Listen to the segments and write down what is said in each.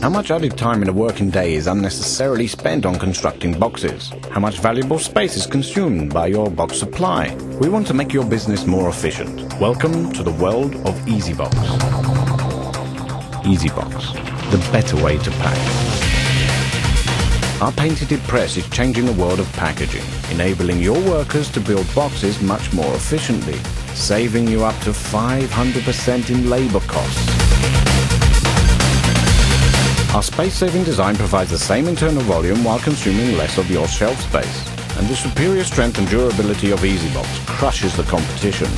How much added time in a working day is unnecessarily spent on constructing boxes? How much valuable space is consumed by your box supply? We want to make your business more efficient. Welcome to the world of EasyBox. EasyBox, the better way to pack. Our patented press is changing the world of packaging, enabling your workers to build boxes much more efficiently, saving you up to 500% in labor costs. Our space-saving design provides the same internal volume while consuming less of your shelf space. And the superior strength and durability of EasyBox crushes the competition.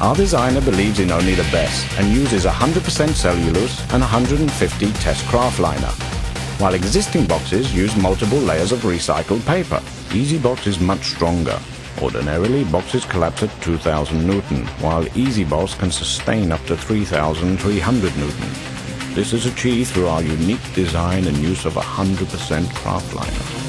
Our designer believes in only the best and uses 100% cellulose and 150 test kraft liner, while existing boxes use multiple layers of recycled paper. EasyBox is much stronger. Ordinarily, boxes collapse at 2000 Newton, while EasyBox can sustain up to 3300 Newton. This is achieved through our unique design and use of 100% kraft liner.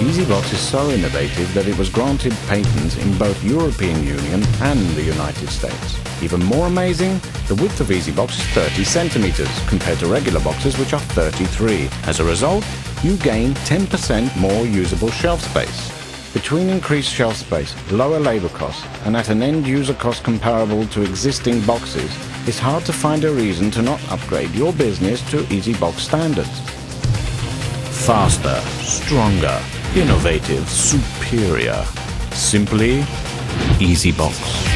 EasyBox is so innovative that it was granted patents in both European Union and the United States. Even more amazing, the width of EasyBox is 30 centimeters compared to regular boxes which are 33. As a result, you gain 10% more usable shelf space. Between increased shelf space, lower labor costs, and at an end user cost comparable to existing boxes, it's hard to find a reason to not upgrade your business to EasyBox standards. Faster, stronger, innovative, superior. Simply EasyBox.